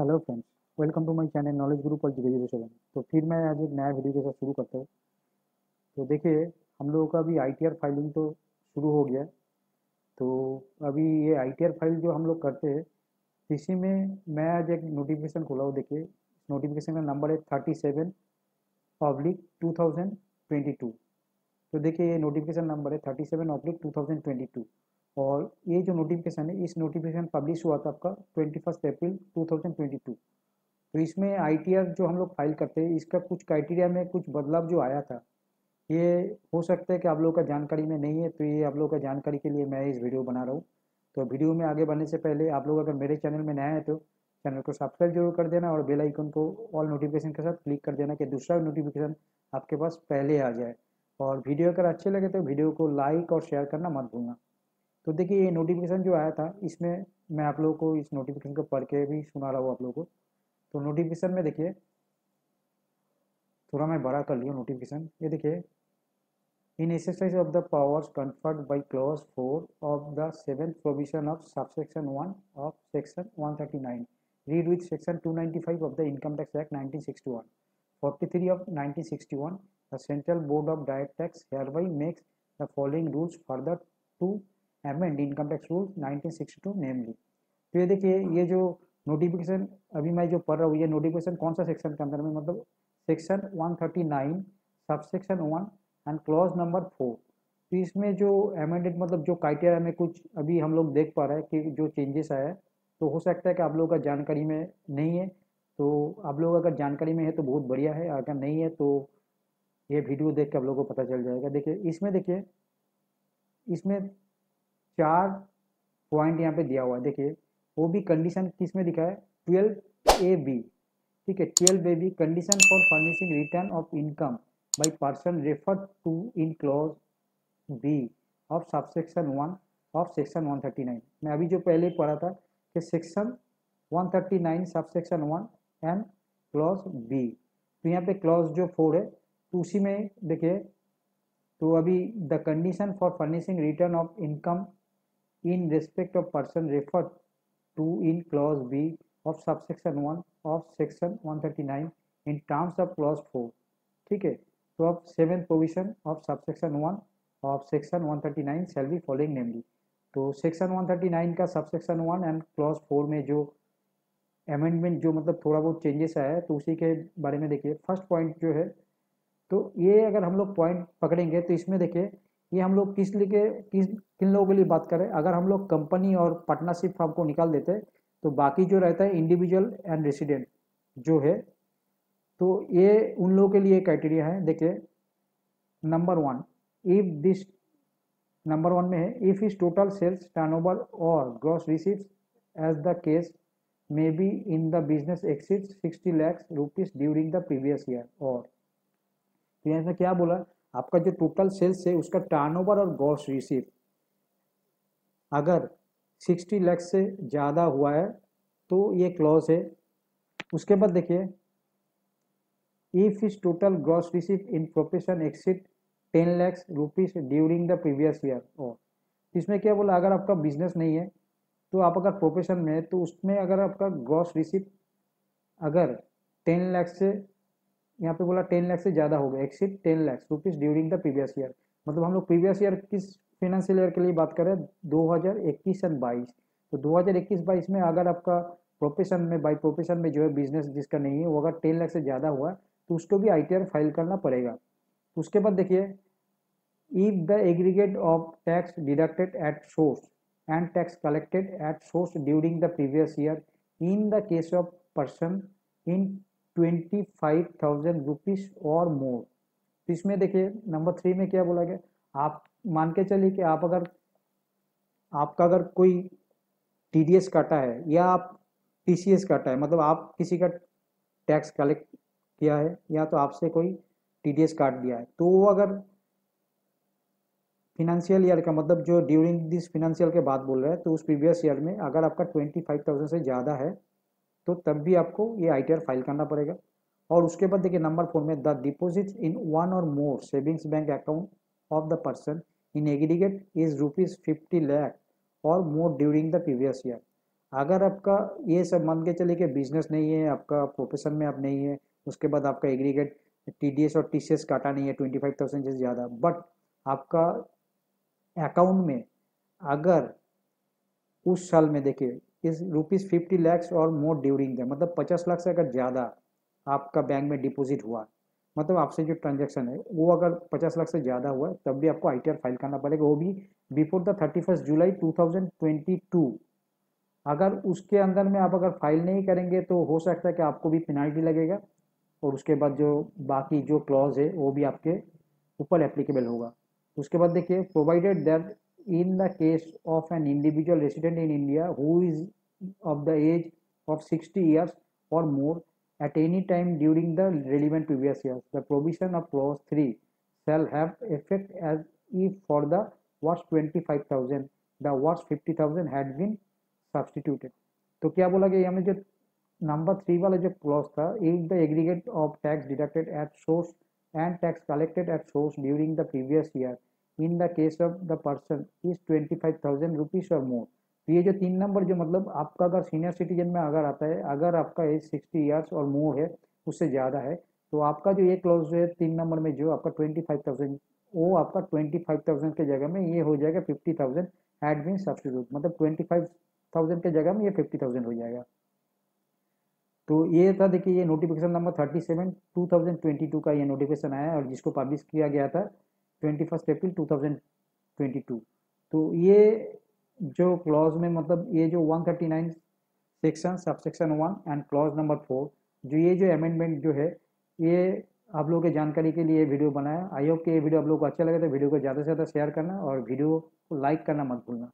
Hello friends welcome to my channel knowledge group और seven तो फिर मैं आज एक नया वीडियो के साथ शुरू करता हूँ। तो देखिए, हम लोगों का अभी आईटीआर फाइलिंग तो शुरू हो गया। तो अभी ये आईटीआर फ़ाइल जो हम लोग करते हैं, इसी में मैं आज एक नोटिफिकेशन खोला हूँ, देखिए। नोटिफिकेशन का नंबर है thirty seven public two thousand twenty two तो देखिए, ये नोटिफिकेशन नंबर है thirty seven oblique two thousand twenty two और ये जो नोटिफिकेशन है, इस नोटिफिकेशन पब्लिश हुआ था आपका twenty first April two thousand twenty two तो इसमें आईटीआर जो हम लोग फ़ाइल करते हैं, इसका कुछ क्राइटेरिया में कुछ बदलाव जो आया था, ये हो सकता है कि आप लोगों का जानकारी में नहीं है तो ये आप लोगों का जानकारी के लिए मैं इस वीडियो बना रहा हूँ। तो वीडियो में आगे बढ़ने से पहले आप लोग अगर मेरे चैनल में नया है तो चैनल को सब्सक्राइब ज़रूर कर देना और बेल आइकन को ऑल नोटिफिकेशन के साथ क्लिक कर देना कि दूसरा नोटिफिकेशन आपके पास पहले आ जाए। और वीडियो अगर अच्छे लगे तो वीडियो को लाइक और शेयर करना मत भूलना। तो देखिए, ये नोटिफिकेशन जो आया था, इसमें मैं आप लोगों को इस नोटिफिकेशन को पढ़ के भी सुना रहा हूँ आप लोगों को। तो नोटिफिकेशन में देखिए, थोड़ा मैं बड़ा कर लिया नोटिफिकेशन ये देखिए in exercise of the powers conferred by clause four of the seventh provision of subsection one of section 139 read with section 295 of the income tax act 1961 43 of 1961 the central board of direct tax hereby makes the following rules further to amend income tax rules 1962 namely. तो ये देखिए, ये जो notification अभी मैं जो पढ़ रहा हूँ, ये नोटिफिकेशन कौन सा सेक्शन के अंदर में मतलब section 139 subsection one and clause number four तो इसमें जो एमेंडेड मतलब जो क्राइटेरिया में कुछ अभी हम लोग देख पा रहे हैं कि जो चेंजेस आया है तो हो सकता है कि आप लोगों का जानकारी में नहीं है। तो आप लोग अगर जानकारी में है तो बहुत बढ़िया है, अगर नहीं है तो ये वीडियो देख के आप लोगों को पता चल जाएगा। देखिए, इसमें देखिए, इसमें चार पॉइंट यहाँ पे दिया हुआ है। देखिए, वो भी कंडीशन किसमें दिखा है? ट्वेल्व ए बी ठीक है twelve A B condition for furnishing return of income by person refer to in clause B of subsection one of section 139 मैं अभी जो पहले पढ़ा था कि section 139 subsection one and clause B तो यहाँ पे क्लॉज जो फोर है तो उसी में देखिए तो अभी the condition for furnishing return of income in respect of person refer to in clause B of subsection one of section 139 in terms of clause four ठीक है? तो अब seventh provision of subsection one of section 139 shall be following namely तो section 139 का subsection one and clause four में जो amendment जो मतलब थोड़ा बहुत चेंजेस आया है तो उसी के बारे में देखिए। फ़र्स्ट पॉइंट जो है तो ये अगर हम लोग पॉइंट पकड़ेंगे तो इसमें देखिए, ये हम लोग किस लिए किस किन लोगों के लिए बात करें? अगर हम लोग कंपनी और पार्टनरशिप फॉर्म को निकाल देते तो बाकी जो रहता है इंडिविजुअल एंड रेसिडेंट जो है तो ये उन लोगों के लिए क्राइटेरिया है। देखिए number one if this number one में है if is total sales turnover or gross receives as the case may be in the business exceed sixty lakhs rupees during the previous year और तो क्या बोला? आपका जो टोटल सेल्स है, उसका टर्नओवर और ग्रॉस रिसीव अगर 60 लाख से ज़्यादा हुआ है तो ये क्लॉज है। उसके बाद देखिए, if is total gross receive in profession exceed 10 lakhs rupees during the previous year और इसमें क्या बोला, अगर आपका बिज़नेस नहीं है तो आप अगर प्रोफेशन में है तो उसमें अगर आपका ग्रॉस रिसीव अगर 10 लाख से, यहाँ पे बोला टेन लाख से ज़्यादा हो गया exceed ten lakh rupees during the previous year मतलब हम लोग प्रीवियस ईयर किस फाइनेंशियल ईयर के लिए बात करें 2021 एंड 22 तो 2021-22 में अगर आपका प्रोफेशन में बाई प्रोफेशन में जो है बिज़नेस जिसका नहीं है, वो अगर टेन लाख से ज़्यादा हुआ तो उसको भी आईटीआर फ़ाइल करना पड़ेगा। तो उसके बाद देखिए if the aggregate of tax deducted at source and tax collected at source during the previous year in the case of person in twenty five thousand rupees or more तो इसमें देखिए number three में क्या बोला गया? आप मान के चलिए कि आप अगर, आपका अगर कोई टी डी एस काटा है या आप टी सी एस काटा है मतलब आप किसी का टैक्स कलेक्ट किया है या तो आपसे कोई टी डी एस काट दिया है तो वो अगर फिनेंशियल ईयर का मतलब जो ड्यूरिंग दिस फिनेंशियल के बाद बोल रहे हैं तो उस प्रीवियस ईयर में अगर आपका ट्वेंटी फाइव थाउज़ेंड से ज़्यादा है तो तब भी आपको ये आई टी आर फ़ाइल करना पड़ेगा। और उसके बाद देखिए नंबर फोर में the deposit in one or more savings bank account of the person in aggregate is rupees fifty lakh or more during the previous year अगर आपका ये सब मान के चले कि बिज़नेस नहीं है, आपका प्रोफेशन में आप नहीं है, उसके बाद आपका एग्रीगेट टी डी एस और टी सी एस काटा नहीं है ट्वेंटी फाइव थाउज़ेंड से ज़्यादा बट आपका अकाउंट में अगर उस साल में देखिए, इस रुपीज़ फिफ्टी लैक्स और मोर ड्यूरिंग द मतलब पचास लाख से अगर ज़्यादा आपका बैंक में डिपॉजिट हुआ मतलब आपसे जो ट्रांजेक्शन है, वो अगर पचास लाख से ज़्यादा हुआ है तब भी आपको आईटीआर फ़ाइल करना पड़ेगा। वो भी before the thirty first July two thousand twenty two अगर उसके अंदर में आप अगर फ़ाइल नहीं करेंगे तो हो सकता है कि आपको भी पेनाल्टी लगेगा और उसके बाद जो बाकी जो क्लॉज है, वो भी आपके ऊपर एप्लीकेबल होगा। उसके बाद देखिए provided that in the case of an individual resident in India who is of the age of sixty years or more at any time during the relevant previous years. The provision of clause 3 shall have effect as if for the words 25,000 the words 50,000 had been substituted. तो क्या बोला गया हमें जो number three वाला जो clause था if the aggregate of tax deducted at source and tax collected at source during the previous year in the case of the person is twenty five thousand rupees और more तो ये जो तीन number जो मतलब आपका अगर सीनियर सिटीजन में अगर आता है, अगर आपका एज सिक्सटी ईयर्स और मोर है, उससे ज़्यादा है तो आपका जो ये क्लोज है तीन नंबर में जो आपका ट्वेंटी फाइव थाउज़ेंड वो आपका ट्वेंटी फाइव थाउज़ेंड के जगह में ये हो जाएगा fifty thousand had been substitute मतलब ट्वेंटी फाइव थाउज़ेंड के जगह में ये फिफ्टी थाउज़ेंड हो जाएगा। तो ये था देखिए ये notification number thirty seven two thousand twenty two का ये नोटिफिकेशन आया और जिसको पब्लिश किया गया था twenty first April two thousand twenty two तो ये जो क्लॉज में मतलब ये जो 139 section sub section one and clause number four जो ये जो अमेंडमेंट जो है, ये आप लोगों के जानकारी के लिए वीडियो बनाया। आई होप कि ये वीडियो आप लोगों को अच्छा लगे तो वीडियो को ज़्यादा से ज़्यादा शेयर करना और वीडियो को लाइक करना मत भूलना।